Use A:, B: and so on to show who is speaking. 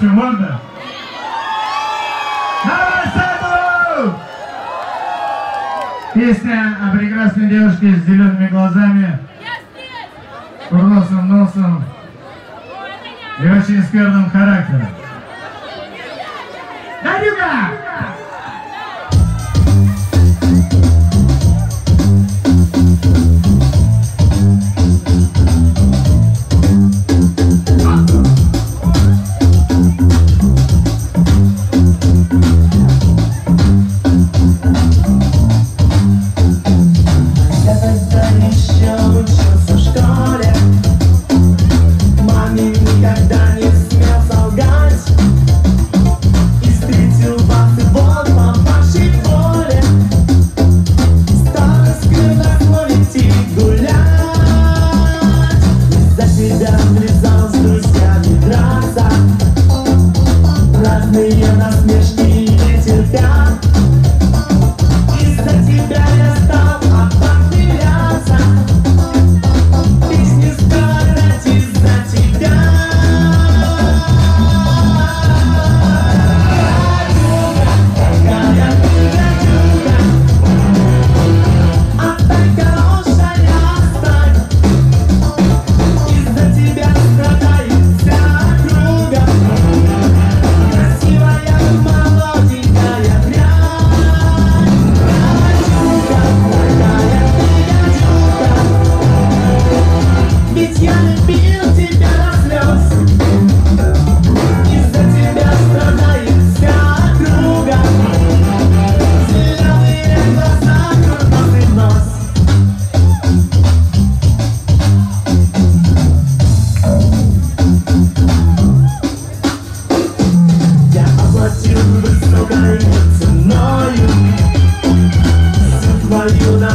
A: Команда. Песня о прекрасной девушке с зелеными глазами, курносым носом и очень скверным характером.
B: Надюга! down. de